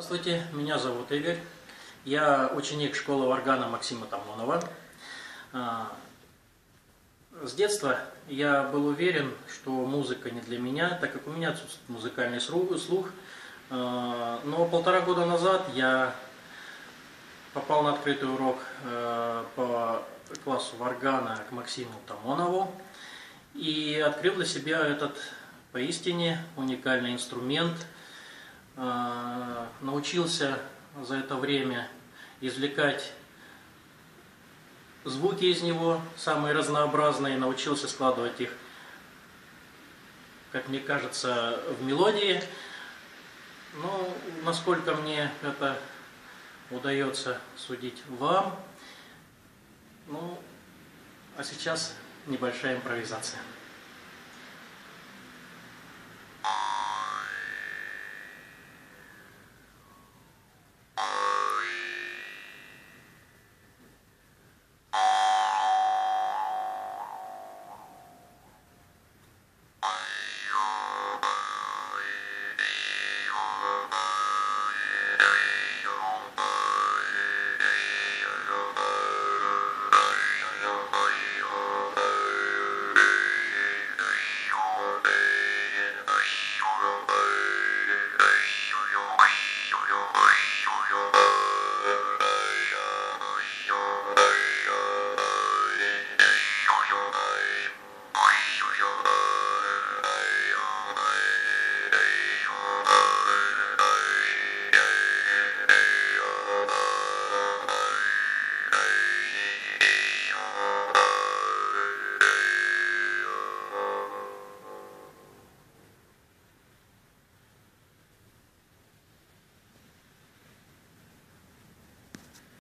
Здравствуйте, меня зовут Игорь. Я ученик школы органа Максима Тамонова. А, с детства я был уверен, что музыка не для меня, так как у меня отсутствует музыкальный слух. А, но полтора года назад я попал на открытый урок а, по классу органа к Максиму Тамонову и открыл для себя этот поистине уникальный инструмент – научился за это время извлекать звуки из него, самые разнообразные, научился складывать их, как мне кажется, в мелодии. Но насколько мне это удается судить вам. Ну, а сейчас небольшая импровизация.